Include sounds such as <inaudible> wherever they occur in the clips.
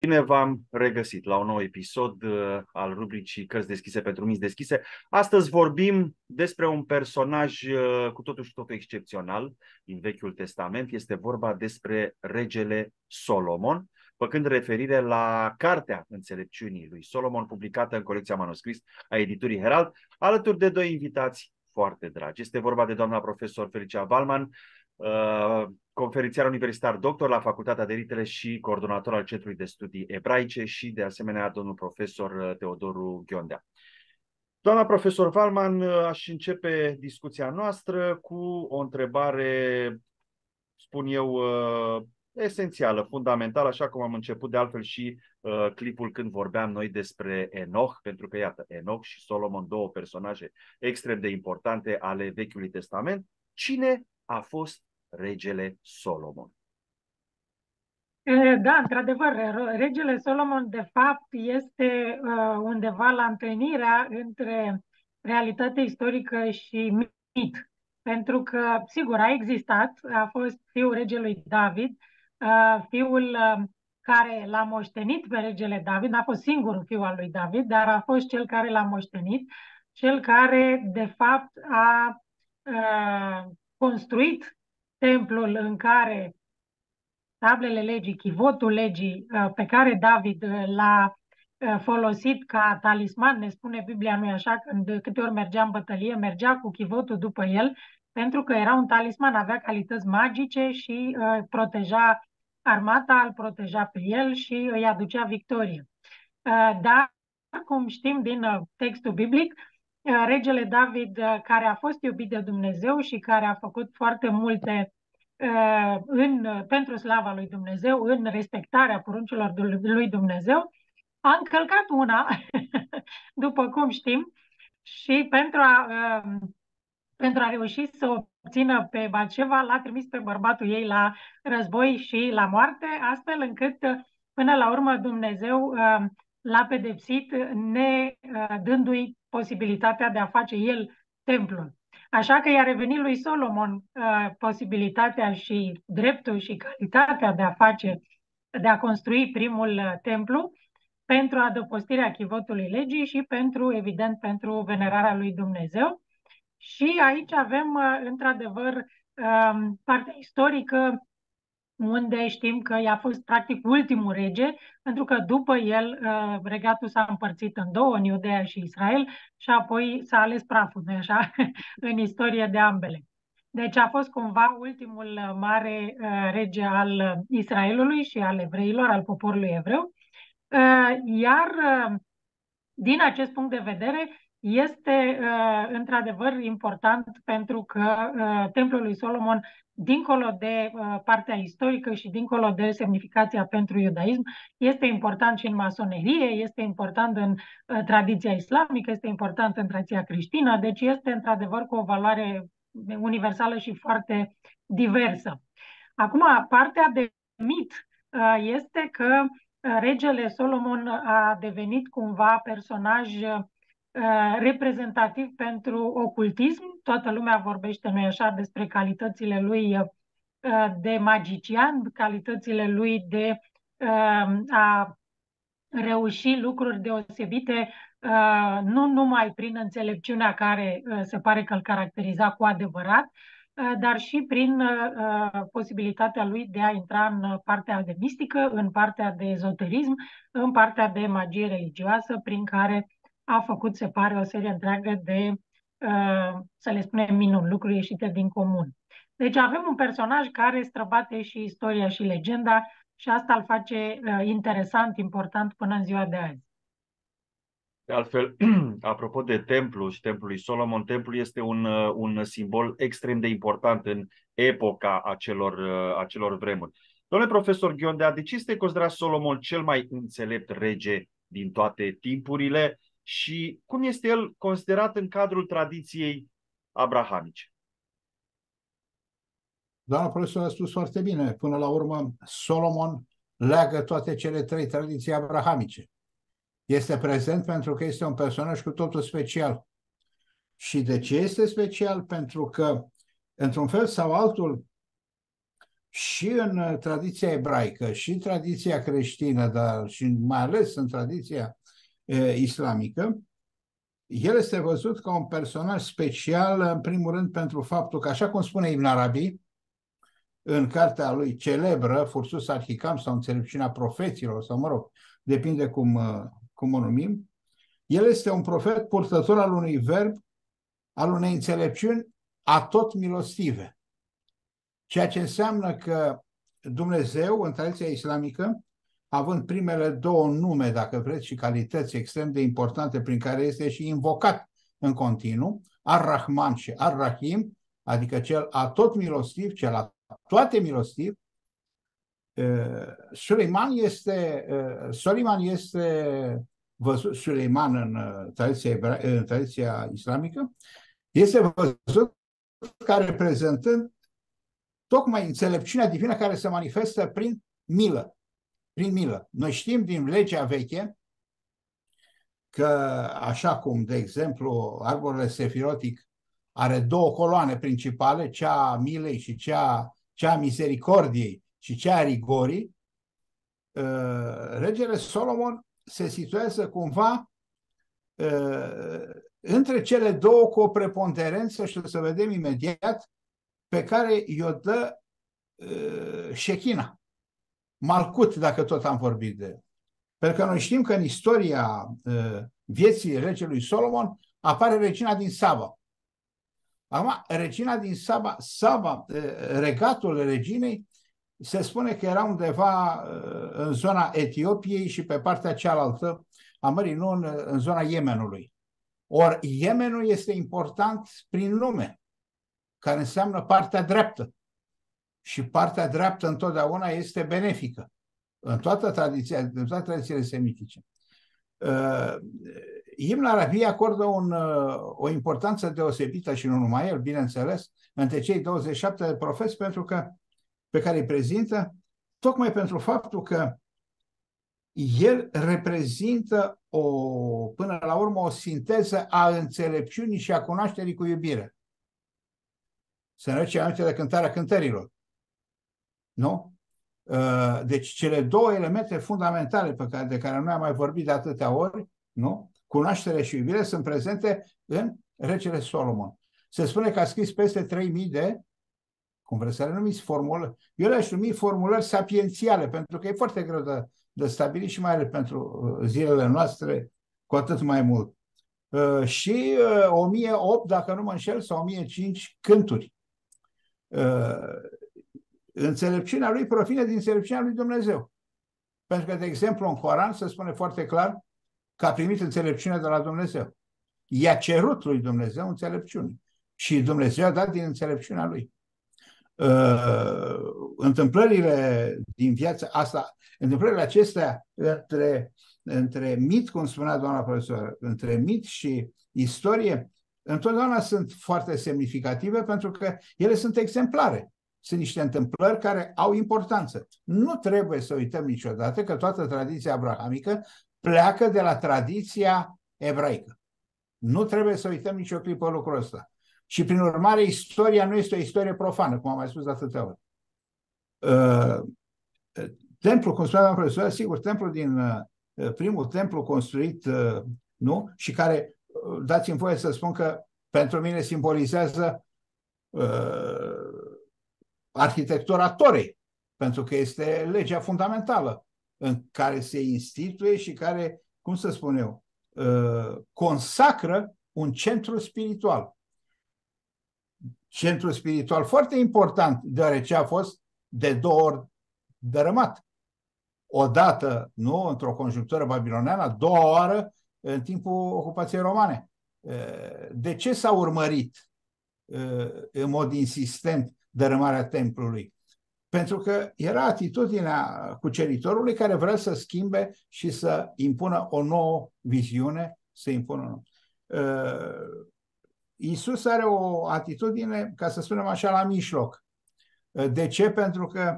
Bine v-am regăsit la un nou episod uh, al rubricii Cărți deschise pentru minți deschise. Astăzi vorbim despre un personaj uh, cu totul și totul excepțional din Vechiul Testament. Este vorba despre regele Solomon, făcând referire la Cartea Înțelepciunii lui Solomon, publicată în colecția manuscris a editurii Herald, alături de doi invitați foarte dragi. Este vorba de doamna profesor Felicia Valman, uh, conferențiar universitar doctor la Facultatea de Ritele și coordonator al Centrului de Studii Ebraice și, de asemenea, domnul profesor uh, Teodoru Ghiondea. Doamna profesor Valman, uh, aș începe discuția noastră cu o întrebare, spun eu, uh, esențială, fundamentală, așa cum am început de altfel și uh, clipul când vorbeam noi despre Enoch, pentru că, iată, Enoch și Solomon, două personaje extrem de importante ale Vechiului Testament. Cine a fost regele Solomon. Da, într-adevăr, regele Solomon, de fapt, este undeva la întâlnirea între realitatea istorică și mit. Pentru că, sigur, a existat, a fost fiul regelui David, fiul care l-a moștenit pe regele David, n-a fost singurul fiu al lui David, dar a fost cel care l-a moștenit, cel care, de fapt, a construit templul în care tablele legii, chivotul legii uh, pe care David uh, l-a uh, folosit ca talisman, ne spune Biblia, nu așa, când câte ori mergea în bătălie, mergea cu chivotul după el, pentru că era un talisman, avea calități magice și uh, proteja armata, îl proteja pe el și îi aducea victorie. Uh, dar, cum știm din uh, textul biblic, Uh, regele David, uh, care a fost iubit de Dumnezeu și care a făcut foarte multe uh, în, pentru slava lui Dumnezeu, în respectarea poruncilor lui Dumnezeu, a încălcat una, <laughs> după cum știm, și pentru a, pentru a reuși să obțină pe Baceva, l-a trimis pe bărbatul ei la război și la moarte, astfel încât, până la urmă, Dumnezeu l-a pedepsit, ne dându-i posibilitatea de a face el templul. Așa că i-a revenit lui Solomon uh, posibilitatea și dreptul și calitatea de a face, de a construi primul uh, templu pentru adăpostirea chivotului legii și pentru, evident, pentru venerarea lui Dumnezeu. Și aici avem, uh, într-adevăr, uh, partea istorică unde știm că i-a fost practic ultimul rege, pentru că după el uh, regatul s-a împărțit în două, în Iudea și Israel, și apoi s-a ales praful, nu așa, <laughs> în istorie de ambele. Deci a fost cumva ultimul mare uh, rege al Israelului și al evreilor, al poporului evreu. Uh, iar din acest punct de vedere, este uh, într-adevăr important pentru că uh, Templul lui Solomon, dincolo de uh, partea istorică și dincolo de semnificația pentru iudaism, este important și în masonerie, este important în uh, tradiția islamică, este important în tradiția creștină, deci este într-adevăr cu o valoare universală și foarte diversă. Acum, partea de mit uh, este că uh, regele Solomon a devenit cumva personaj uh, Uh, reprezentativ pentru ocultism. Toată lumea vorbește, nu așa, despre calitățile lui uh, de magician, calitățile lui de uh, a reuși lucruri deosebite, nu numai prin înțelepciunea care se pare că îl caracteriza cu adevărat, dar și prin posibilitatea lui de a intra în partea de mistică, în partea de ezoterism, în partea de magie religioasă, prin care a făcut, se pare, o serie întreagă de, uh, să le spunem, minuni, lucruri ieșite din comun. Deci avem un personaj care străbate și istoria și legenda și asta îl face uh, interesant, important până în ziua de azi. De altfel, <clears throat> apropo de templu și templul lui Solomon, templul este un, uh, un simbol extrem de important în epoca acelor, acelor vremuri. Domnule profesor Ghiondea, de ce este considerat Solomon cel mai înțelept rege din toate timpurile și cum este el considerat în cadrul tradiției abrahamice. Doamna profesor a spus foarte bine. Până la urmă, Solomon leagă toate cele trei tradiții abrahamice. Este prezent pentru că este un personaj cu totul special. Și de ce este special? Pentru că, într-un fel sau altul, și în tradiția ebraică, și în tradiția creștină, dar și mai ales în tradiția e, islamică, el este văzut ca un personaj special, în primul rând, pentru faptul că, așa cum spune Ibn Arabi, în cartea lui celebră, Fursus Arhicam sau Înțelepciunea Profeților, sau mă rog, depinde cum, cum o numim, el este un profet purtător al unui verb, al unei înțelepciuni a tot milostive. Ceea ce înseamnă că Dumnezeu, în tradiția islamică, având primele două nume, dacă vreți, și calități extrem de importante prin care este și invocat în continuu, Ar-Rahman și Ar-Rahim, adică cel a tot milostiv, cel a toate milostiv, Suleiman este, Suleiman este văzut, Suleiman în tradiția, în tradiția islamică, este văzut ca reprezentând tocmai înțelepciunea divină care se manifestă prin milă. Prin milă. Noi știm din legea veche că așa cum, de exemplu, arborele sefirotic are două coloane principale, cea a milei și cea, cea a misericordiei și cea a rigorii, uh, regele Solomon se situează cumva uh, între cele două cu o preponderență și o să vedem imediat pe care i-o dă uh, Shechina. Malcut, dacă tot am vorbit de el. Pentru că noi știm că în istoria uh, vieții regelui Solomon apare regina din Saba. Acum, regina din Saba, Saba, uh, regatul reginei, se spune că era undeva uh, în zona Etiopiei și pe partea cealaltă a Mării, nu în, în zona Yemenului. Ori Yemenul este important prin nume care înseamnă partea dreaptă. Și partea dreaptă întotdeauna este benefică. În toată tradiția, în toate tradițiile semitice. Uh, Ibn Arabi acordă un, uh, o importanță deosebită și nu numai el, bineînțeles, între cei 27 de profeți pentru că, pe care îi prezintă, tocmai pentru faptul că el reprezintă o, până la urmă o sinteză a înțelepciunii și a cunoașterii cu iubire. Să ne aduce aminte de cântarea cântărilor. Nu? Uh, deci cele două elemente fundamentale pe care, de care noi am mai vorbit de atâtea ori, nu? cunoaștere și iubire, sunt prezente în regele Solomon. Se spune că a scris peste 3000 de, cum vreți să le numiți, formulări. Eu le-aș numi formulări sapiențiale, pentru că e foarte greu de, de stabilit și mai ales pentru uh, zilele noastre, cu atât mai mult. Uh, și 1008, dacă nu mă înșel, sau 1005 cânturi. Uh, înțelepciunea lui provine din înțelepciunea lui Dumnezeu. Pentru că, de exemplu, în Coran se spune foarte clar că a primit înțelepciune de la Dumnezeu. I-a cerut lui Dumnezeu înțelepciune. Și Dumnezeu a dat din înțelepciunea lui. Uh, întâmplările din viața asta, întâmplările acestea între, între mit, cum spunea doamna profesor, între mit și istorie, întotdeauna sunt foarte semnificative pentru că ele sunt exemplare. Sunt niște întâmplări care au importanță. Nu trebuie să uităm niciodată că toată tradiția abrahamică pleacă de la tradiția ebraică. Nu trebuie să uităm nicio clipă lucrul ăsta. Și prin urmare, istoria nu este o istorie profană, cum am mai spus de atâtea ori. Uh, templul, cum spuneam profesor, sigur, templul din uh, primul templu construit, uh, nu? Și care dați-mi voie să spun că pentru mine simbolizează uh, arhitectura Torei, pentru că este legea fundamentală în care se instituie și care, cum să spun eu, uh, consacră un centru spiritual. Centru spiritual foarte important, deoarece a fost de două ori dărâmat. Odată, nu, într-o conjunctură babiloneană, două ori în timpul ocupației romane. De ce s-a urmărit în mod insistent dărâmarea templului? Pentru că era atitudinea cuceritorului care vrea să schimbe și să impună o nouă viziune, să impună o nouă. Iisus are o atitudine, ca să spunem așa, la mijloc. De ce? Pentru că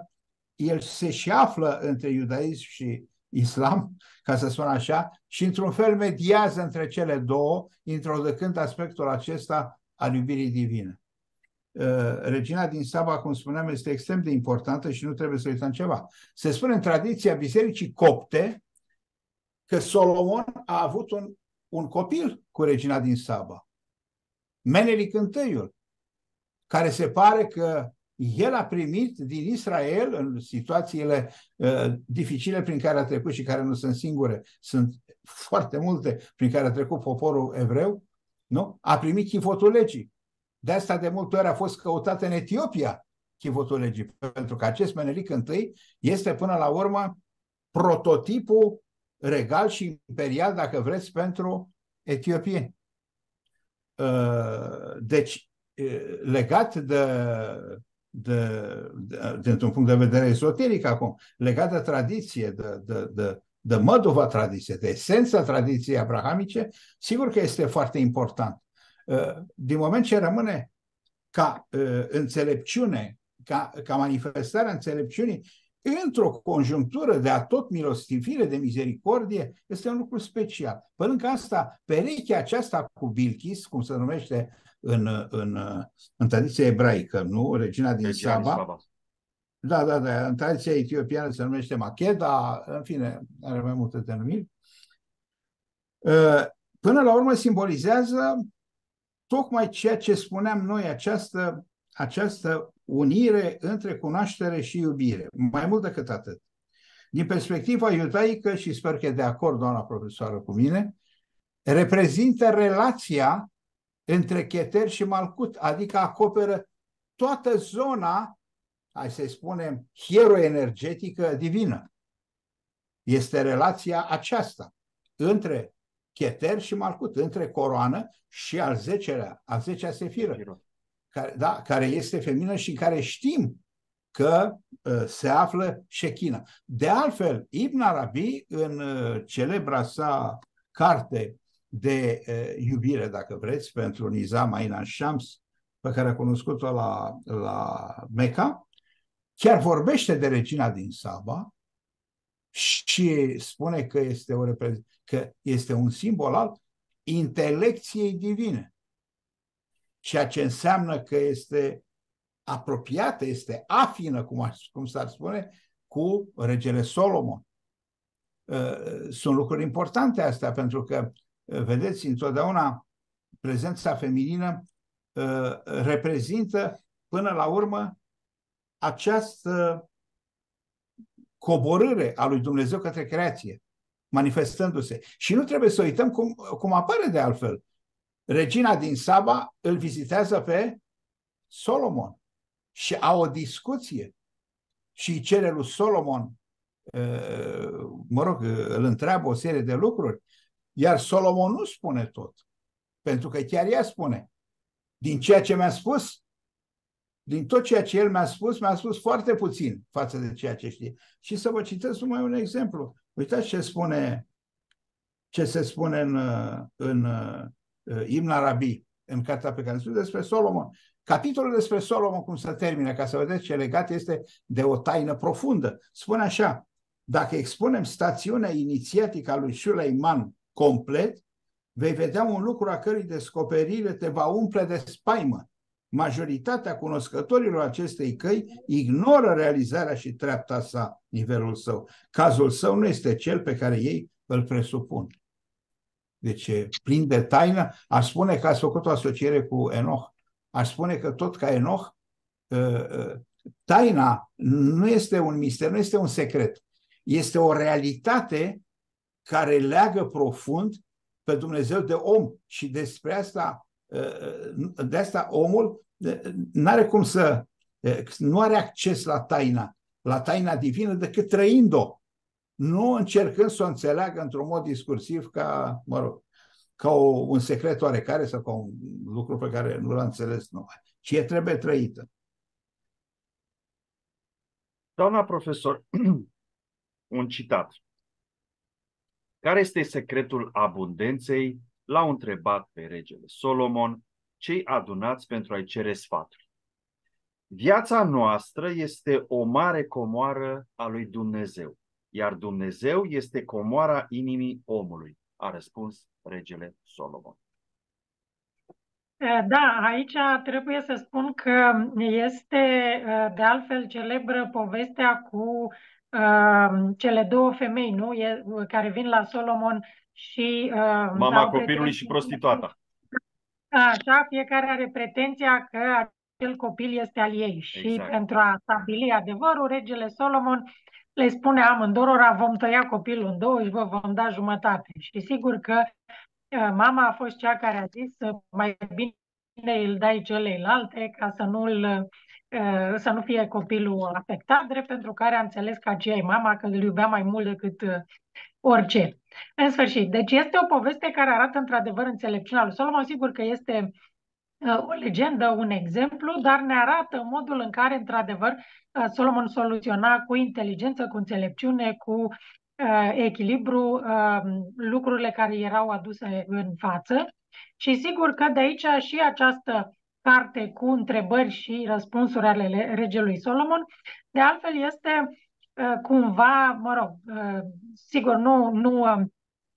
el se și află între iudaism și islam, ca să spun așa, și într-un fel mediază între cele două, introducând aspectul acesta al iubirii divine. Uh, regina din Saba, cum spuneam, este extrem de importantă și nu trebuie să uităm ceva. Se spune în tradiția bisericii copte că Solomon a avut un, un copil cu regina din Saba. Menelik I, care se pare că el a primit din Israel, în situațiile uh, dificile prin care a trecut și care nu sunt singure, sunt foarte multe prin care a trecut poporul evreu, nu? a primit chivotul legii. De asta de multe ori a fost căutat în Etiopia chivotul legii, pentru că acest Menelic întâi este până la urmă prototipul regal și imperial, dacă vreți, pentru etiopieni. Uh, deci, uh, legat de de, de, dintr-un punct de vedere esoteric acum, legat de tradiție, de, de, de, de măduva tradiție, de esența tradiției abrahamice, sigur că este foarte important. Uh, din moment ce rămâne ca uh, înțelepciune, ca, ca manifestarea înțelepciunii într-o conjunctură de atot milostivire, de misericordie, este un lucru special. Pe lângă asta, perechea aceasta cu Bilchis, cum se numește în, în, în tradiția ebraică, nu? Regina din Regina Saba. Saba. Da, da, da. În tradiția etiopiană se numește Macheda, în fine, are mai multe denumiri. Uh, până la urmă simbolizează tocmai ceea ce spuneam noi, această, această unire între cunoaștere și iubire. Mai mult decât atât. Din perspectiva iudaică, și sper că e de acord doamna profesoară cu mine, reprezintă relația între Cheter și Malcut, adică acoperă toată zona, hai să spunem, hieroenergetică divină. Este relația aceasta între Cheter și Malcut, între coroană și al zecelea, al zecea sefiră, care, da, care este femină și care știm că uh, se află Shechina. De altfel, Ibn Arabi, în uh, celebra sa carte de uh, iubire, dacă vreți, pentru Nizam Ain Shams, pe care a cunoscut-o la, la Mecca, chiar vorbește de regina din Saba și spune că este, o că este un simbol al intelecției divine. Ceea ce înseamnă că este apropiată, este afină, cum, cum s-ar spune, cu regele Solomon. Sunt lucruri importante astea, pentru că vedeți, întotdeauna prezența feminină uh, reprezintă până la urmă această coborâre a lui Dumnezeu către creație, manifestându-se. Și nu trebuie să uităm cum, cum apare de altfel. Regina din Saba îl vizitează pe Solomon și au o discuție și îi cere lui Solomon, uh, mă rog, îl întreabă o serie de lucruri iar Solomon nu spune tot. Pentru că chiar ea spune. Din ceea ce mi-a spus, din tot ceea ce el mi-a spus, mi-a spus foarte puțin față de ceea ce știe. Și să vă citesc numai un exemplu. Uitați ce spune ce se spune în, în uh, Imn Arabi, în cartea pe care spune despre Solomon. Capitolul despre Solomon, cum se termină, ca să vedeți ce legat este de o taină profundă. Spune așa, dacă expunem stațiunea inițiatică a lui Suleiman complet, vei vedea un lucru a cărui descoperire te va umple de spaimă. Majoritatea cunoscătorilor acestei căi ignoră realizarea și treapta sa, nivelul său. Cazul său nu este cel pe care ei îl presupun. Deci, plin de taină, aș spune că ați făcut o asociere cu Enoch. Aș spune că tot ca Enoch, ă, ă, taina nu este un mister, nu este un secret. Este o realitate care leagă profund pe Dumnezeu de om și despre asta, uh, de asta omul nu are cum să, uh, nu are acces la taina, la taina divină decât trăind-o, nu încercând să o înțeleagă într-un mod discursiv ca, mă rog, ca o, un secret oarecare sau ca un lucru pe care nu l-a înțeles numai, ci e trebuie trăită. Doamna profesor, <clears throat> un citat. Care este secretul abundenței? L-au întrebat pe regele Solomon cei adunați pentru a-i cere sfaturi. Viața noastră este o mare comoară a lui Dumnezeu, iar Dumnezeu este comoara inimii omului, a răspuns regele Solomon. Da, aici trebuie să spun că este de altfel celebră povestea cu uh, cele două femei, nu? E, care vin la Solomon și... Uh, Mama copilului și prostituata. Așa, fiecare are pretenția că acel copil este al ei. Exact. Și pentru a stabili adevărul, regele Solomon le spune amândorora vom tăia copilul în două și vă vom da jumătate. Și sigur că uh, mama a fost cea care a zis mai bine îl dai celelalte ca să nu îl uh, să nu fie copilul afectat, drept pentru care a înțeles că aceea e mama, că îl iubea mai mult decât uh, orice. În sfârșit, deci este o poveste care arată într-adevăr înțelepciunea lui Solomon. Sigur că este o legendă, un exemplu, dar ne arată modul în care, într-adevăr, Solomon soluționa cu inteligență, cu înțelepciune, cu uh, echilibru uh, lucrurile care erau aduse în față. Și sigur că de aici și această carte cu întrebări și răspunsuri ale regelui Solomon, de altfel este uh, cumva, mă rog, uh, sigur, nu, nu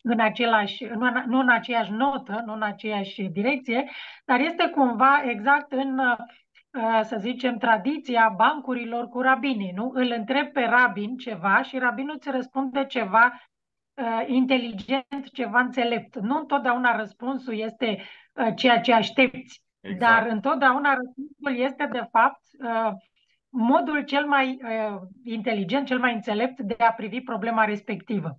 în același, nu, nu în aceeași notă, nu în aceeași direcție, dar este cumva exact în, uh, să zicem, tradiția bancurilor cu rabinii. Nu? Îl întreb pe rabin ceva și rabinul îți răspunde ceva uh, inteligent, ceva înțelept. Nu întotdeauna răspunsul este uh, ceea ce aștepți, exact. dar întotdeauna răspunsul este, de fapt, modul cel mai inteligent, cel mai înțelept de a privi problema respectivă.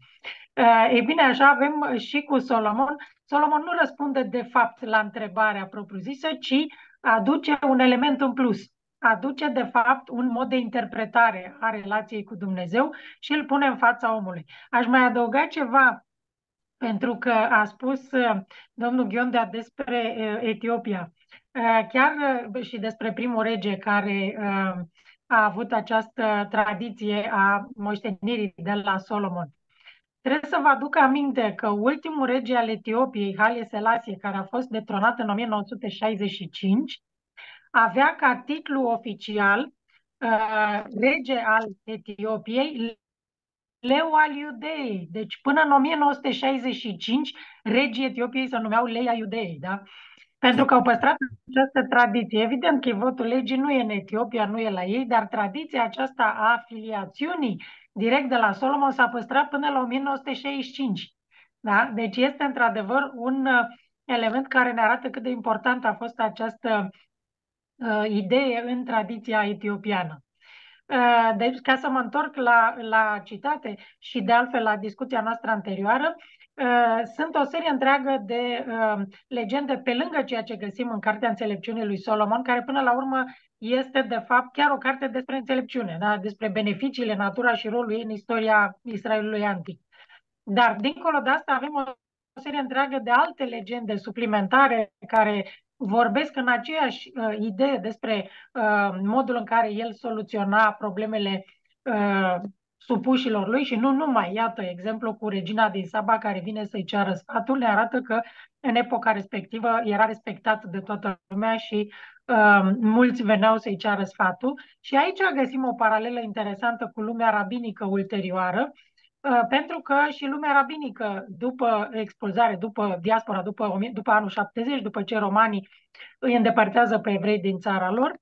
Eh, ei bine, așa avem și cu Solomon. Solomon nu răspunde de fapt la întrebarea propriu-zisă, ci aduce un element în plus. Aduce de fapt un mod de interpretare a relației cu Dumnezeu și îl pune în fața omului. Aș mai adăuga ceva pentru că a spus eh, domnul Ghiondea despre eh, Etiopia, chiar și despre primul rege care a avut această tradiție a moștenirii de la Solomon. Trebuie să vă aduc aminte că ultimul rege al Etiopiei, Haile Selassie, care a fost detronat în 1965, avea ca titlu oficial uh, rege al Etiopiei leu al Iudeei. Deci până în 1965 regii Etiopiei se numeau lei a Iudeei, da? Pentru că au păstrat această tradiție. Evident că votul legii nu e în Etiopia, nu e la ei, dar tradiția aceasta a afiliațiunii direct de la Solomon s-a păstrat până la 1965. Da? Deci este într-adevăr un uh, element care ne arată cât de important a fost această uh, idee în tradiția etiopiană. Uh, deci, ca să mă întorc la, la citate și de altfel la discuția noastră anterioară, uh, sunt o serie întreagă de uh, legende pe lângă ceea ce găsim în Cartea Înțelepciunii lui Solomon, care până la urmă este de fapt chiar o carte despre înțelepciune, da? despre beneficiile, natura și rolul ei în istoria Israelului antic. Dar dincolo de asta avem o serie întreagă de alte legende suplimentare care vorbesc în aceeași uh, idee despre uh, modul în care el soluționa problemele uh, supușilor lui și nu numai. Iată, exemplu cu regina din Saba care vine să-i ceară sfatul, ne arată că în epoca respectivă era respectat de toată lumea și uh, mulți veneau să-i ceară sfatul. Și aici găsim o paralelă interesantă cu lumea rabinică ulterioară, uh, pentru că și lumea rabinică, după expulzare, după diaspora, după, după anul 70, după ce romanii îi îndepărtează pe evrei din țara lor,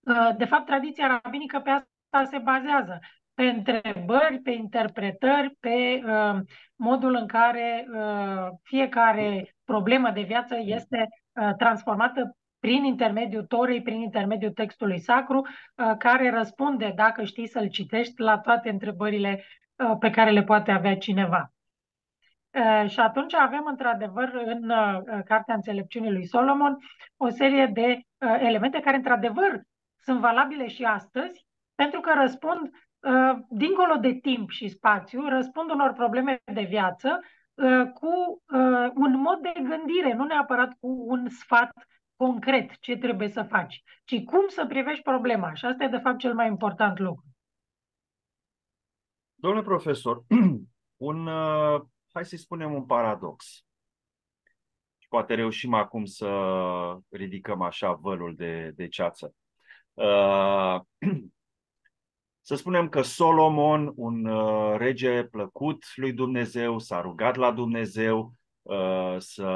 uh, de fapt, tradiția rabinică pe asta se bazează pe întrebări, pe interpretări, pe uh, modul în care uh, fiecare problemă de viață este uh, transformată prin intermediul Torei, prin intermediul textului sacru, uh, care răspunde, dacă știi să-l citești, la toate întrebările uh, pe care le poate avea cineva. Uh, și atunci avem, într-adevăr, în uh, Cartea Înțelepciunii lui Solomon, o serie de uh, elemente care, într-adevăr, sunt valabile și astăzi, pentru că răspund Uh, dincolo de timp și spațiu, răspund unor probleme de viață uh, cu uh, un mod de gândire, nu neapărat cu un sfat concret ce trebuie să faci, ci cum să privești problema. Și asta e, de fapt, cel mai important lucru. Domnule profesor, <clears throat> un, hai să spunem un paradox. Și poate reușim acum să ridicăm așa vălul de, de ceață. Uh, <clears throat> Să spunem că Solomon, un uh, rege plăcut lui Dumnezeu, s-a rugat la Dumnezeu, uh, să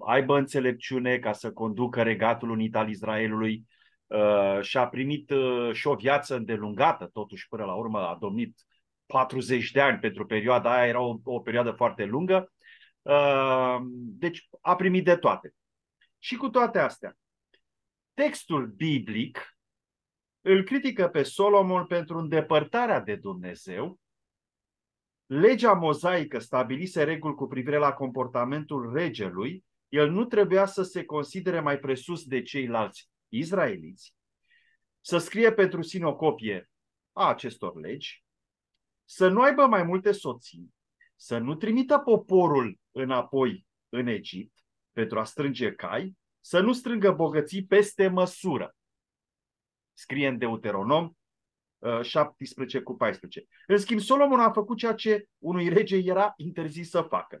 aibă înțelepciune ca să conducă regatul unit al Israelului uh, și a primit și o viață îndelungată, totuși până la urmă a domnit 40 de ani pentru perioada aia, era o, o perioadă foarte lungă. Deci a primit de toate. Și cu toate astea, textul biblic îl critică pe Solomon pentru îndepărtarea de Dumnezeu. Legea mozaică stabilise reguli cu privire la comportamentul regelui. El nu trebuia să se considere mai presus de ceilalți izraeliți, să scrie pentru sine o copie a acestor legi, să nu aibă mai multe soții, să nu trimită poporul înapoi în Egipt pentru a strânge cai, să nu strângă bogății peste măsură scrie în Deuteronom 17 uh, cu 14. În schimb, Solomon a făcut ceea ce unui rege era interzis să facă.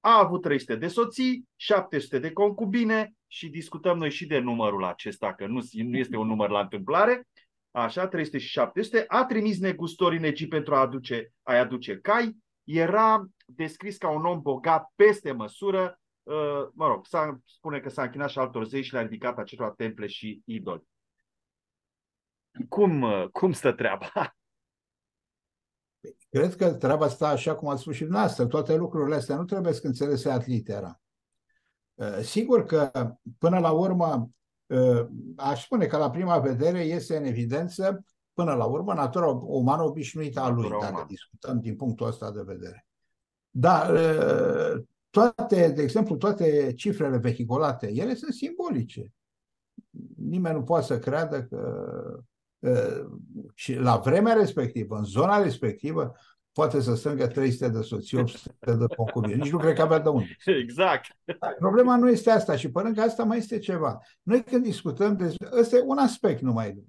A avut 300 de soții, 700 de concubine și discutăm noi și de numărul acesta, că nu, nu este un număr la întâmplare. Așa, 300 și 700. A trimis negustori în Egipt pentru a aduce, a aduce cai. Era descris ca un om bogat peste măsură. Uh, mă rog, spune că s-a închinat și altor zei și le-a ridicat acelor temple și idoli. Cum, cum stă treaba? <laughs> Cred că treaba asta, așa cum ați spus și dumneavoastră, toate lucrurile astea nu trebuie să înțelese ad litera. Uh, sigur că, până la urmă, uh, aș spune că la prima vedere este în evidență, până la urmă, natura umană obișnuită a lui, dacă discutăm din punctul ăsta de vedere. Dar uh, toate, de exemplu, toate cifrele vehiculate, ele sunt simbolice. Nimeni nu poate să creadă că și la vremea respectivă, în zona respectivă, poate să strângă 300 de soții, 800 de concubine. Nici nu cred că avea de unde. Exact. Problema nu este asta și până că asta mai este ceva. Noi când discutăm despre... Ăsta e un aspect numai.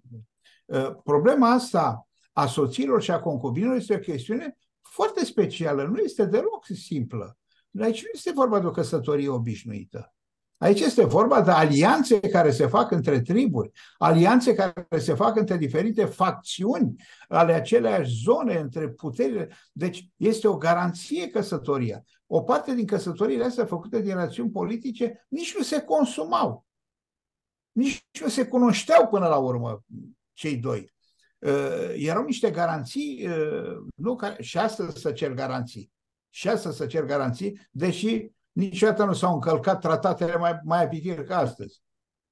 Uh, problema asta a soților și a concubinilor este o chestiune foarte specială. Nu este deloc simplă. Aici nu este vorba de o căsătorie obișnuită. Aici este vorba de alianțe care se fac între triburi, alianțe care se fac între diferite facțiuni ale aceleași zone, între puterile. Deci este o garanție căsătoria. O parte din căsătoriile astea făcute din rațiuni politice nici nu se consumau. Nici nu se cunoșteau până la urmă cei doi. Uh, erau niște garanții, uh, nu, și astăzi să cer garanții. Și astăzi să cer garanții, deși Niciodată nu s-au încălcat tratatele mai, mai apitir ca astăzi.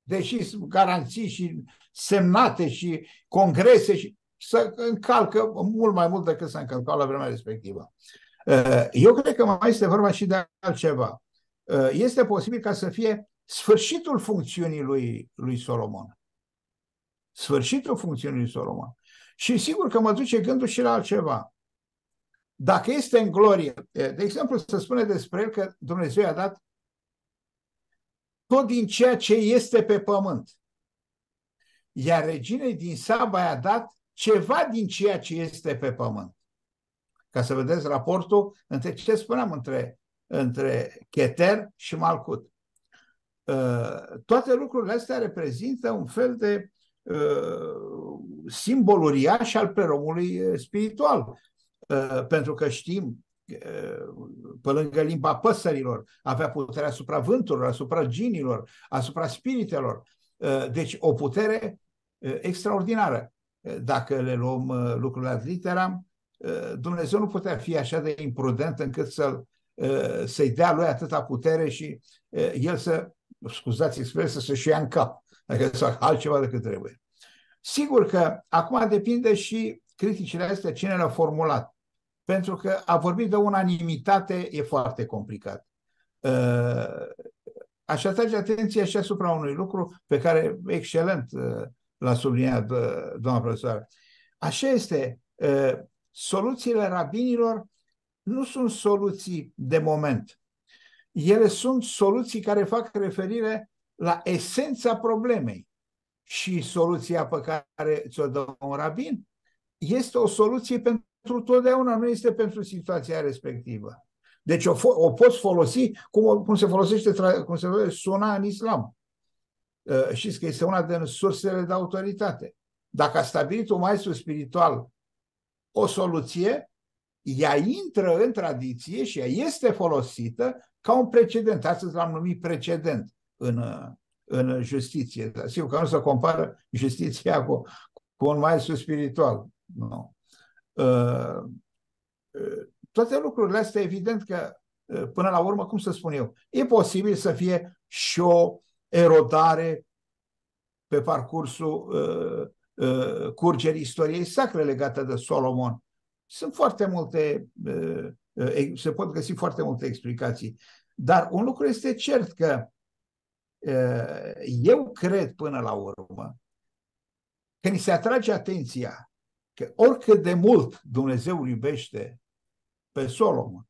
Deși sunt garanții și semnate și congrese și să încalcă mult mai mult decât s-a încălcat la vremea respectivă. Uh, eu cred că mai este vorba și de altceva. Uh, este posibil ca să fie sfârșitul funcțiunii lui, lui Solomon. Sfârșitul funcțiunii lui Solomon. Și sigur că mă duce gândul și la altceva. Dacă este în glorie, de exemplu, să spune despre el că Dumnezeu i-a dat tot din ceea ce este pe pământ. Iar reginei din Saba i-a dat ceva din ceea ce este pe pământ. Ca să vedeți raportul între ce spuneam, între, între Cheter și Malcut. Toate lucrurile astea reprezintă un fel de simbol uriaș al preromului spiritual. Uh, pentru că știm, uh, pe lângă limba păsărilor, avea putere asupra vânturilor, asupra ginilor, asupra spiritelor. Uh, deci o putere extraordinară. Dacă le luăm lucrurile ad literam, Dumnezeu nu putea fi așa de imprudent încât să să-i dea lui atâta putere și el să, scuzați expresia, să-și ia în cap, adică să facă altceva decât trebuie. Sigur că acum depinde și criticile astea cine le-a formulat. Pentru că a vorbit de unanimitate e foarte complicat. Uh, aș atrage atenția și asupra unui lucru pe care excelent uh, l-a subliniat uh, doamna profesoară. Așa este, soluțiile rabinilor nu sunt soluții de moment. Ele sunt soluții care fac referire la esența problemei. Și soluția pe care ți-o dă un rabin este o soluție pentru pentru totdeauna, nu este pentru situația respectivă. Deci o, o poți folosi cum, cum se folosește cum se folosește suna în islam. Uh, știți că este una din sursele de autoritate. Dacă a stabilit un maestru spiritual o soluție, ea intră în tradiție și ea este folosită ca un precedent. Astăzi l-am numit precedent în, în justiție. Dar sigur că nu se compară justiția cu, cu un maestru spiritual. Nu. Uh, uh, toate lucrurile astea, evident că, uh, până la urmă, cum să spun eu, e posibil să fie și o erodare pe parcursul uh, uh, curgerii istoriei sacre legate de Solomon. Sunt foarte multe, uh, uh, se pot găsi foarte multe explicații. Dar un lucru este cert că uh, eu cred până la urmă că ni se atrage atenția că oricât de mult Dumnezeu iubește pe Solomon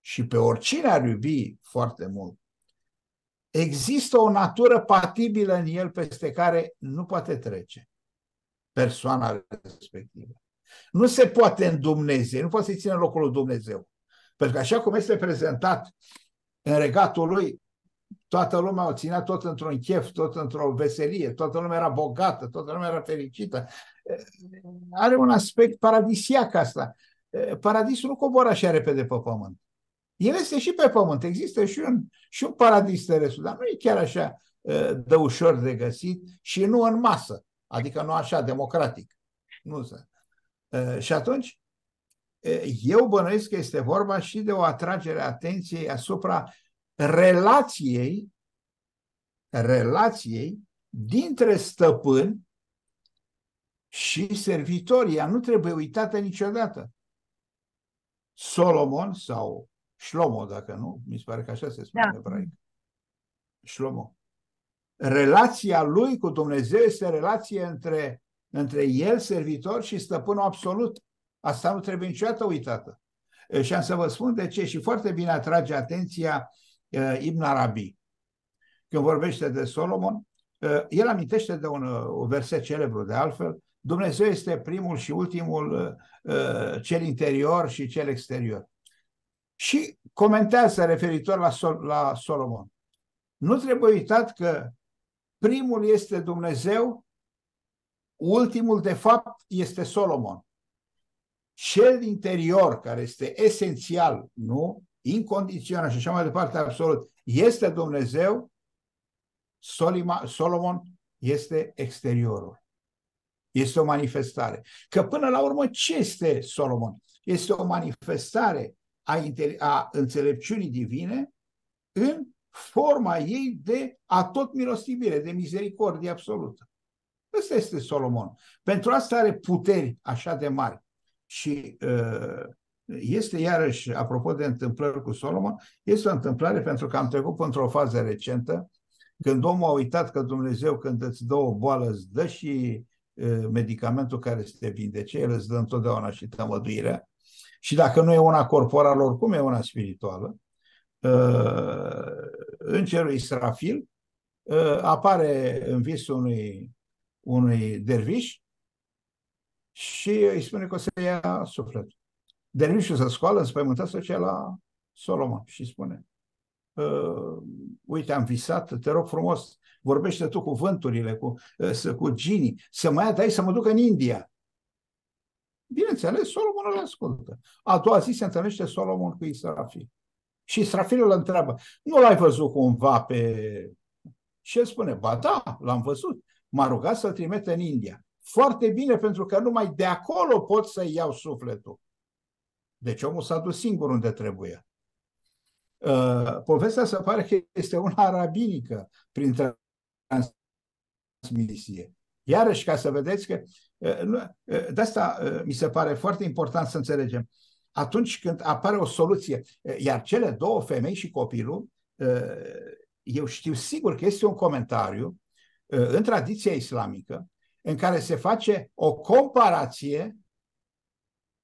și pe oricine ar iubi foarte mult, există o natură patibilă în el peste care nu poate trece persoana respectivă. Nu se poate în Dumnezeu, nu poate să-i ține locul lui Dumnezeu. Pentru că așa cum este prezentat în regatul lui, toată lumea o ținea tot într-un chef, tot într-o veselie, toată lumea era bogată, toată lumea era fericită. Are un aspect paradisiac asta. Paradisul nu coboară așa repede pe pământ. El este și pe pământ, există și un, și un paradis terestre, dar nu e chiar așa de ușor de găsit și nu în masă, adică nu așa democratic. Nu se. Și atunci, eu bănuiesc că este vorba și de o atragere a atenției asupra relației, relației dintre stăpân și servitorii. Ea nu trebuie uitată niciodată. Solomon sau Shlomo, dacă nu, mi se pare că așa se spune da. ebraic. Shlomo. Relația lui cu Dumnezeu este relație între, între el, servitor, și stăpânul absolut. Asta nu trebuie niciodată uitată. Și am să vă spun de ce. Și foarte bine atrage atenția uh, Ibn Arabi. Când vorbește de Solomon, uh, el amintește de un, uh, un verset celebru, de altfel, Dumnezeu este primul și ultimul, uh, cel interior și cel exterior și comentează referitor la, Sol, la Solomon. Nu trebuie uitat că primul este Dumnezeu, ultimul de fapt este Solomon. Cel interior, care este esențial, nu? Incondiționat și așa mai departe, absolut, este Dumnezeu, Solima, Solomon este exteriorul. Este o manifestare. Că până la urmă, ce este Solomon? Este o manifestare a, a înțelepciunii divine în forma ei de atot milostivire, de misericordie absolută. Ăsta este Solomon. Pentru asta are puteri așa de mari. Și uh, este iarăși, apropo de întâmplări cu Solomon, este o întâmplare pentru că am trecut într-o fază recentă, când omul a uitat că Dumnezeu când îți dă o boală îți dă și uh, medicamentul care să te vindece, el îți dă întotdeauna și tămăduirea, și dacă nu e una corporală, oricum e una spirituală, uh, îngerul Israfil uh, apare în visul unui, unui derviș și îi spune că o să ia sufletul. Dervișul se scoală, înspăimântat, să ce la Solomon și spune uh, uite, am visat, te rog frumos, vorbește tu cu vânturile, cu, uh, cu ginii, să mă ia, dai să mă duc în India. Bineînțeles, Solomon îl ascultă. A doua zi se întâlnește Solomon cu Israfil. Și Israfil îl întreabă, nu l-ai văzut cumva pe... Și el spune, ba da, l-am văzut. M-a rugat să-l trimite în India. Foarte bine, pentru că numai de acolo pot să iau sufletul. Deci omul s-a dus singur unde trebuie. Uh, povestea se pare că este una rabinică prin transmisie. Iarăși, ca să vedeți că de asta mi se pare foarte important să înțelegem. Atunci când apare o soluție, iar cele două femei și copilul, eu știu sigur că este un comentariu în tradiția islamică în care se face o comparație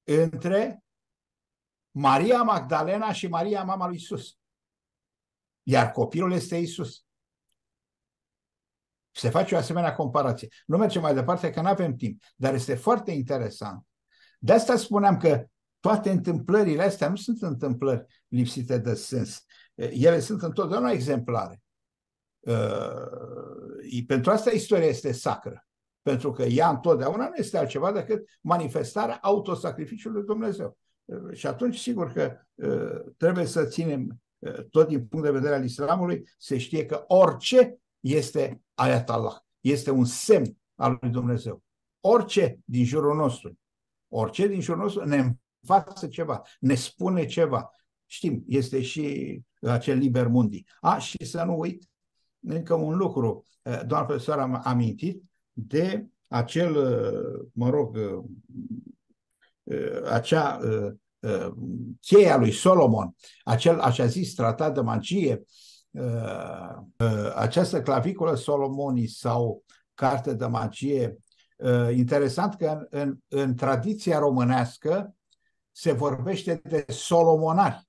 între Maria Magdalena și Maria, mama lui Isus. Iar copilul este Isus. Se face o asemenea comparație. Nu mergem mai departe că nu avem timp, dar este foarte interesant. De asta spuneam că toate întâmplările astea nu sunt întâmplări lipsite de sens. Ele sunt întotdeauna exemplare. Uh, pentru asta istoria este sacră. Pentru că ea întotdeauna nu este altceva decât manifestarea autosacrificiului lui Dumnezeu. Și atunci, sigur că trebuie să ținem tot din punct de vedere al islamului, se știe că orice este ayat Allah, este un semn al lui Dumnezeu. Orice din jurul nostru, orice din jurul nostru ne învață ceva, ne spune ceva. Știm, este și acel liber mundi. A, și să nu uit încă un lucru. Doamna profesor am amintit de acel, mă rog, acea cheia lui Solomon, acel așa zis tratat de magie, această claviculă Solomonii sau carte de magie, interesant că în, în, în tradiția românească se vorbește de solomonari,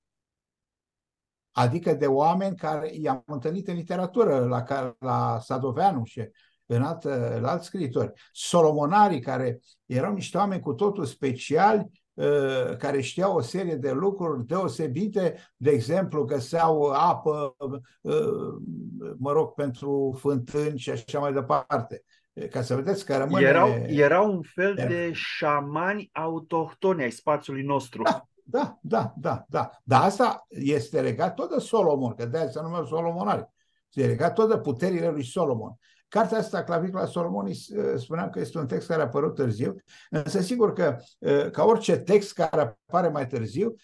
adică de oameni care i-am întâlnit în literatură, la, la Sadoveanu și în alt, la alți scriitori. Solomonarii care erau niște oameni cu totul speciali, uh, care știau o serie de lucruri deosebite, de exemplu, găseau apă, uh, mă rog, pentru fântâni și așa mai departe. Ca să vedeți că rămâne... Erau, erau un fel de șamani autohtoni ai spațiului nostru. Da, da, da, da, da. Dar asta este legat tot de Solomon, că de-aia se numește Solomonare. Este legat tot de puterile lui Solomon. Cartea asta, Clavicula Solomoni, spuneam că este un text care a apărut târziu, însă sigur că, ca orice text care apare mai târziu,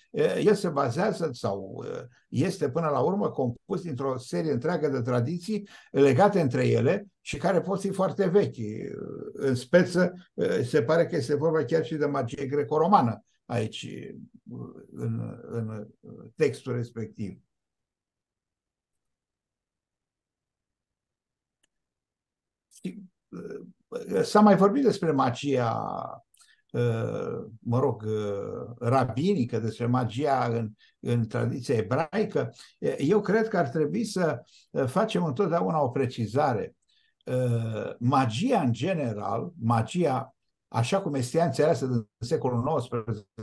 el se bazează sau este până la urmă compus dintr-o serie întreagă de tradiții legate între ele și care pot fi foarte vechi. În speță, se pare că este vorba chiar și de magie greco-romană aici, în, în textul respectiv. S-a mai vorbit despre magia, uh, mă rog, uh, rabinică, despre magia în, în tradiția ebraică. Eu cred că ar trebui să facem întotdeauna o precizare. Magia în general, magia așa cum este ea înțeleasă din secolul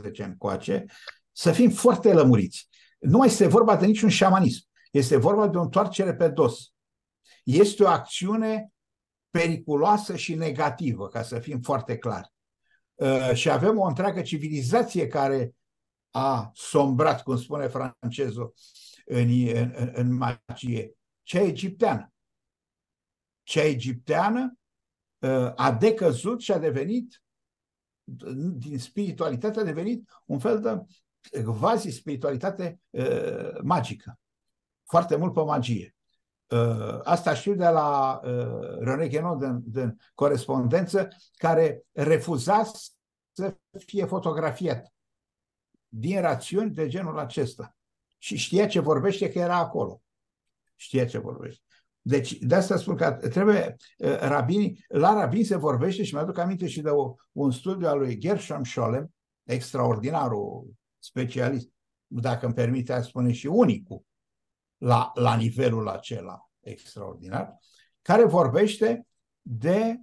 XIX încoace, să fim foarte lămuriți. Nu mai este vorba de niciun șamanism. Este vorba de o întoarcere pe dos. Este o acțiune periculoasă și negativă, ca să fim foarte clari. Uh, și avem o întreagă civilizație care a sombrat, cum spune francezul, în, în, în magie. Cea egipteană. Cea egipteană uh, a decăzut și a devenit, din spiritualitate, a devenit un fel de quasi-spiritualitate uh, magică. Foarte mult pe magie. Uh, asta știu de la uh, René Guénon din, din corespondență, care refuza să fie fotografiat din rațiuni de genul acesta. Și știa ce vorbește că era acolo. Știa ce vorbește. Deci, de asta spun că trebuie uh, rabinii, la rabini se vorbește și mi-aduc aminte și de o, un studiu al lui Gershom Scholem, extraordinarul specialist, dacă îmi permite aș spune și unicul la, la nivelul acela extraordinar, care vorbește de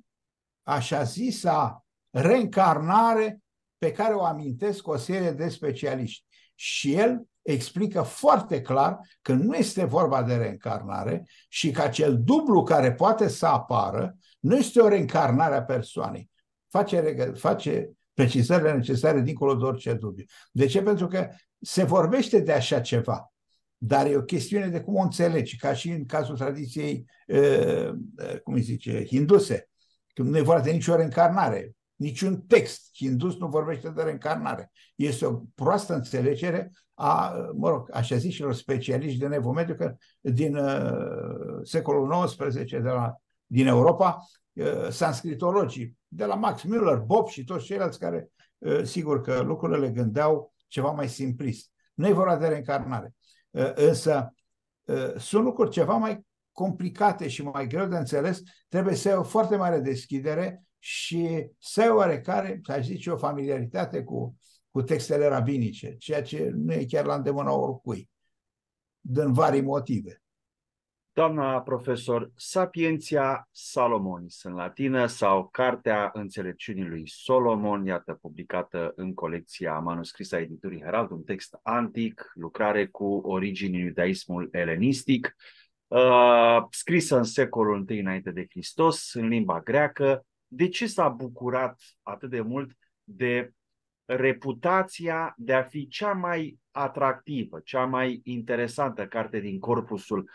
așa zisa reîncarnare pe care o amintesc o serie de specialiști. Și el explică foarte clar că nu este vorba de reîncarnare și că acel dublu care poate să apară nu este o reîncarnare a persoanei. Face, face precizările necesare dincolo de orice dubiu. De ce? Pentru că se vorbește de așa ceva. Dar e o chestiune de cum o înțelegi, ca și în cazul tradiției, cum îi zice, hinduse. Când nu e vorba de nicio reîncarnare. Niciun text hindus nu vorbește de reîncarnare. Este o proastă înțelegere a, mă rog, așa zișilor specialiști de nevomedică din uh, secolul XIX, de la, din Europa, uh, sanscritologii, de la Max Müller, Bob și toți ceilalți care, uh, sigur că lucrurile le gândeau ceva mai simplist. Nu e vorba de reîncarnare. Ă, însă ă, sunt lucruri ceva mai complicate și mai greu de înțeles, trebuie să ai o foarte mare deschidere și să ai oarecare, aș zice, o familiaritate cu, cu textele rabinice, ceea ce nu e chiar la îndemâna oricui, din vari motive. Doamna profesor, Sapientia Salomonis în latină sau Cartea Înțelepciunii lui Solomon, iată, publicată în colecția manuscrisă a editurii Herald, un text antic, lucrare cu origini în iudaismul elenistic, uh, scrisă în secolul I înainte de Hristos, în limba greacă. De ce s-a bucurat atât de mult de reputația de a fi cea mai atractivă, cea mai interesantă carte din corpusul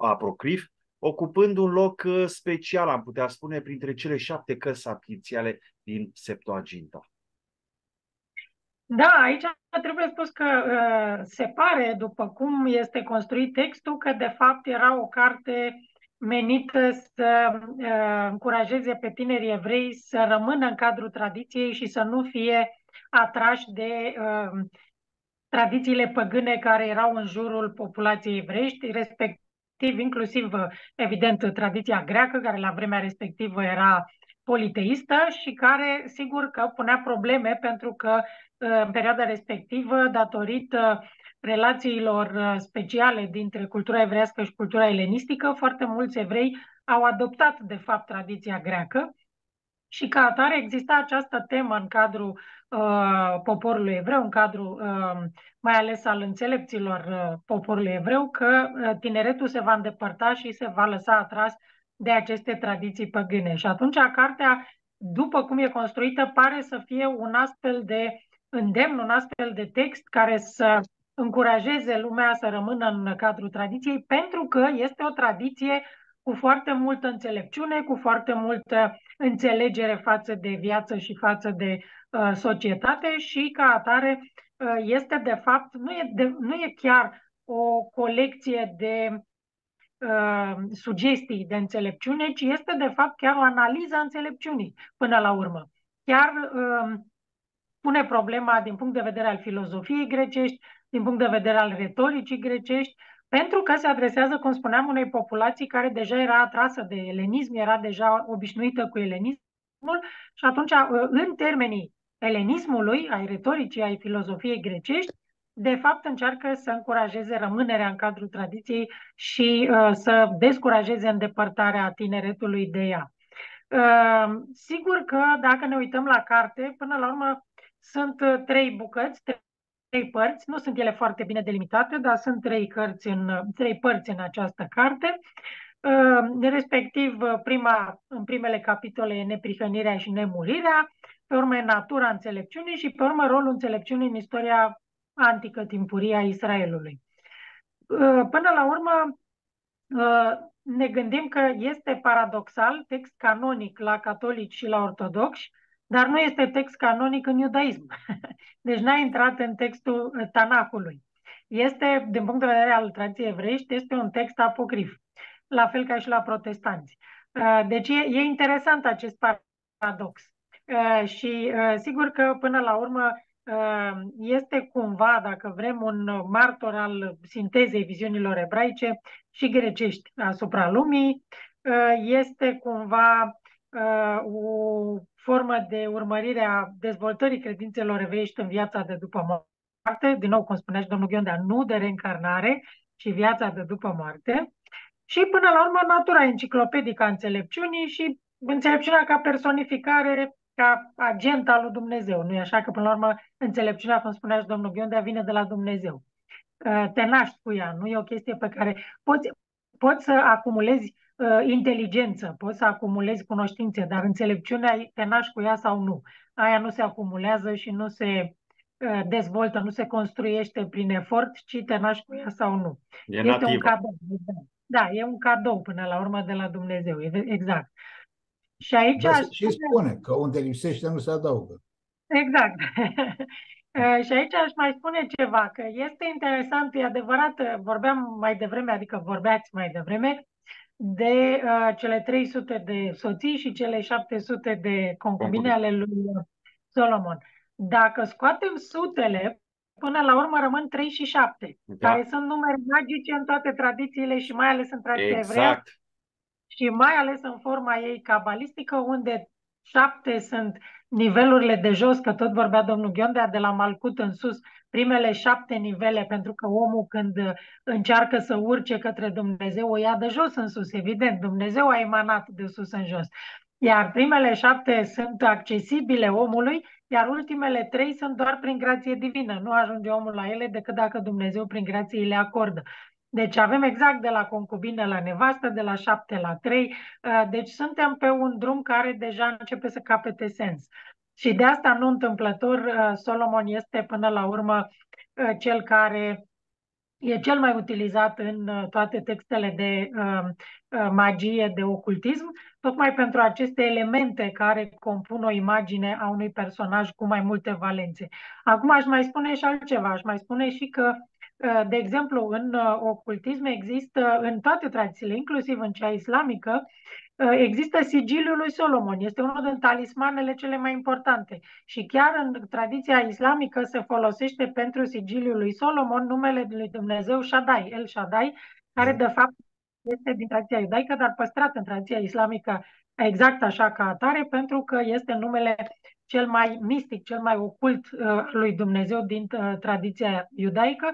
apocrif, ocupând un loc uh, special, am putea spune, printre cele șapte cărți sapințiale din Septuaginta. Da, aici trebuie spus că uh, se pare, după cum este construit textul, că de fapt era o carte menită să uh, încurajeze pe tinerii evrei să rămână în cadrul tradiției și să nu fie atrași de uh, tradițiile păgâne care erau în jurul populației evrești, respectiv inclusiv, evident, tradiția greacă, care la vremea respectivă era politeistă și care, sigur că punea probleme pentru că în perioada respectivă, datorită relațiilor speciale dintre cultura evrească și cultura elenistică, foarte mulți evrei au adoptat, de fapt, tradiția greacă și ca atare exista această temă în cadrul uh, poporului evreu, în cadrul uh, mai ales al înțelepților uh, poporului evreu, că uh, tineretul se va îndepărta și se va lăsa atras de aceste tradiții păgâne. Și atunci cartea, după cum e construită, pare să fie un astfel de îndemn, un astfel de text care să încurajeze lumea să rămână în cadrul tradiției, pentru că este o tradiție cu foarte multă înțelepciune, cu foarte multă înțelegere față de viață și față de uh, societate și ca atare uh, este de fapt, nu e, de, nu e chiar o colecție de uh, sugestii de înțelepciune, ci este de fapt chiar o analiză a înțelepciunii până la urmă. Chiar uh, pune problema din punct de vedere al filozofiei grecești, din punct de vedere al retoricii grecești, pentru că se adresează, cum spuneam, unei populații care deja era atrasă de elenism, era deja obișnuită cu elenismul și atunci, în termenii elenismului, ai retoricii, ai filozofiei grecești, de fapt încearcă să încurajeze rămânerea în cadrul tradiției și uh, să descurajeze îndepărtarea tineretului de ea. Uh, sigur că dacă ne uităm la carte, până la urmă sunt uh, trei bucăți, trei părți, nu sunt ele foarte bine delimitate, dar sunt trei, cărți în, trei părți în această carte. Uh, respectiv, uh, prima, în primele capitole e neprihănirea și nemurirea, pe urmă e natura înțelepciunii și pe urmă rolul înțelepciunii în istoria antică timpurie a Israelului. Uh, până la urmă, ne gândim că este paradoxal, text canonic la catolici și la ortodoxi, dar nu este text canonic în iudaism. <laughs> Deci n-a intrat în textul uh, Tanacului. Este, din punct de vedere al tradiției evreiești, este un text apocrif, la fel ca și la protestanți. Uh, deci e, e interesant acest paradox. Uh, și sigur că până la urmă este cumva, dacă vrem, un martor al sintezei viziunilor ebraice și grecești asupra lumii. Este cumva o formă de urmărire a dezvoltării credințelor evreiești în viața de după moarte, din nou, cum spunea și domnul Ghiondea, nu de reîncarnare, ci viața de după moarte, și până la urmă natura enciclopedică a înțelepciunii și înțelepciunea ca personificare, ca agent al lui Dumnezeu. Nu e așa că, până la urmă, înțelepciunea, cum spunea și domnul Ghiondea, vine de la Dumnezeu. Te naști cu ea, nu e o chestie pe care poți, poți să acumulezi uh, inteligență, poți să acumulezi cunoștințe, dar înțelepciunea te naști cu ea sau nu. Aia nu se acumulează și nu se uh, dezvoltă, nu se construiește prin efort, ci te naști cu ea sau nu. E este nativă. un cadou. Da, e un cadou până la urmă de la Dumnezeu, exact. Și aici... Da, și spune că unde lipsește nu se adaugă. Exact. <laughs> Uh, și aici aș mai spune ceva, că este interesant, e adevărat, vorbeam mai devreme, adică vorbeați mai devreme, de uh, cele 300 de soții și cele 700 de concubine ale lui Solomon. Dacă scoatem sutele, până la urmă rămân 3 și 7, da. care sunt numere magice în toate tradițiile și mai ales în tradiția exact. evrească și mai ales în forma ei cabalistică, unde șapte sunt nivelurile de jos, că tot vorbea domnul Ghiondea, de la Malcut în sus, primele șapte nivele, pentru că omul când încearcă să urce către Dumnezeu, o ia de jos în sus, evident, Dumnezeu a emanat de sus în jos. Iar primele șapte sunt accesibile omului, iar ultimele trei sunt doar prin grație divină. Nu ajunge omul la ele decât dacă Dumnezeu prin grație le acordă. Deci avem exact de la concubină la nevastă, de la șapte la trei. Uh, deci suntem pe un drum care deja începe să capete sens. Și de asta, nu întâmplător, uh, Solomon este până la urmă uh, cel care e cel mai utilizat în uh, toate textele de uh, uh, magie, de ocultism, tocmai pentru aceste elemente care compun o imagine a unui personaj cu mai multe valențe. Acum aș mai spune și altceva, aș mai spune și că uh, de exemplu, în ocultism există în toate tradițiile, inclusiv în cea islamică, Uh, există sigiliul lui Solomon, este unul din talismanele cele mai importante. Și chiar în tradiția islamică se folosește pentru sigiliul lui Solomon numele lui Dumnezeu Shaddai, El Shaddai, care de fapt este din tradiția iudaică, dar păstrat în tradiția islamică exact așa ca atare, pentru că este numele cel mai mistic, cel mai ocult uh, lui Dumnezeu din uh, tradiția iudaică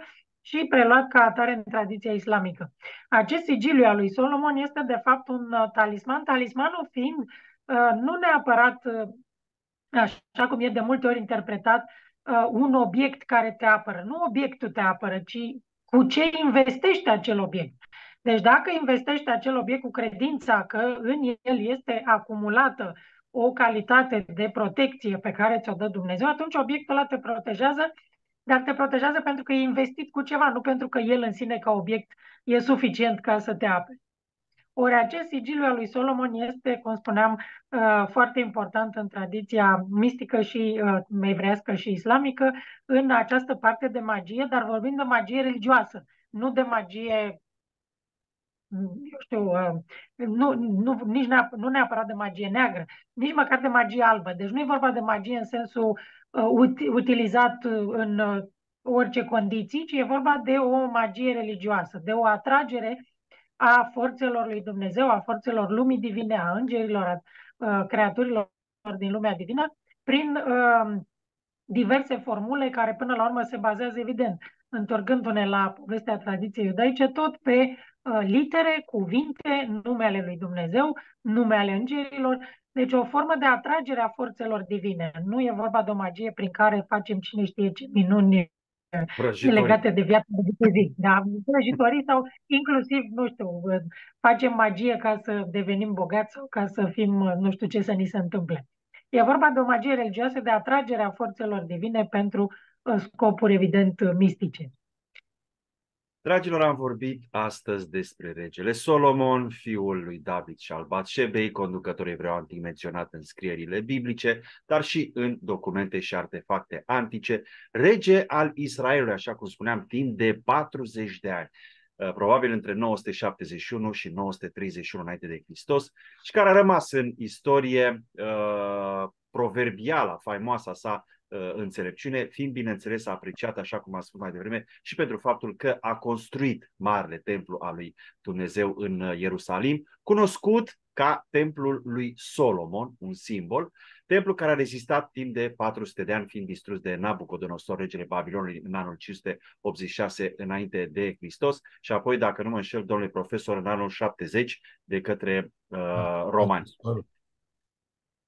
și preluat ca atare în tradiția islamică. Acest sigiliu al lui Solomon este de fapt un uh, talisman, talismanul fiind uh, nu neapărat, uh, așa cum e de multe ori interpretat, un obiect care te apără. Nu obiectul te apără, ci cu ce investești acel obiect. Deci dacă investești acel obiect cu credința că în el este acumulată o calitate de protecție pe care ți-o dă Dumnezeu, atunci obiectul ăla te protejează dar te protejează pentru că e investit cu ceva, nu pentru că el în sine ca obiect e suficient ca să te apere. Ori acest sigiliu al lui Solomon este, cum spuneam, uh, foarte important în tradiția mistică și uh, evrească și islamică în această parte de magie, dar vorbim de magie religioasă, nu de magie eu știu, uh, nu, nu, nici neap- nu neapărat de magie neagră, nici măcar de magie albă. Deci nu e vorba de magie în sensul uh, utilizat în uh, orice condiții, ci e vorba de o magie religioasă, de o atragere a forțelor lui Dumnezeu, a forțelor lumii divine, a îngerilor, a uh, creaturilor din lumea divină, prin uh, diverse formule care până la urmă se bazează, evident, întorcându-ne la povestea tradiției iudaice, tot pe uh, litere, cuvinte, numele lui Dumnezeu, numele îngerilor, deci o formă de atragere a forțelor divine. Nu e vorba de o magie prin care facem cine știe ce minuni Prăjitorii. legate de viața de zi. Da? Prăjitorii sau inclusiv, nu știu, facem magie ca să devenim bogați sau ca să fim, nu știu ce să ni se întâmple. E vorba de o magie religioasă de atragere a forțelor divine pentru uh, scopuri, evident, mistice. Dragilor, am vorbit astăzi despre regele Solomon, fiul lui David și al Batșebei, conducător evreu antic menționat în scrierile biblice, dar și în documente și artefacte antice, rege al Israelului, așa cum spuneam, timp de 40 de ani. Uh, probabil între 971 și 931 înainte de Hristos, și care a rămas în istorie uh, proverbială, faimoasa sa uh, înțelepciune, fiind bineînțeles apreciat, așa cum am spus mai devreme, și pentru faptul că a construit marele templu al lui Dumnezeu în uh, Ierusalim, cunoscut ca templul lui Solomon, un simbol, templu care a rezistat timp de 400 de ani, fiind distrus de Nabucodonosor, regele Babilonului, în anul 586 înainte de Hristos, și apoi, dacă nu mă înșel, domnule profesor, în anul 70 de către uh, romani.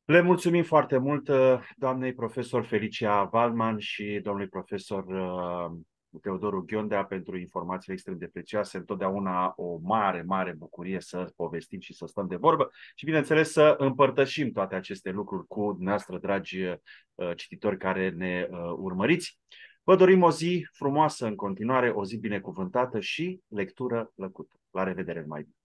Le mulțumim foarte mult uh, doamnei profesor Felicia Valman și domnului profesor uh, Teodoru Ghiondea pentru informațiile extrem de prețioase. Întotdeauna o mare, mare bucurie să povestim și să stăm de vorbă și, bineînțeles, să împărtășim toate aceste lucruri cu dumneavoastră, dragi uh, cititori care ne urmăriți. Vă dorim o zi frumoasă în continuare, o zi binecuvântată și lectură plăcută. La revedere mai bine!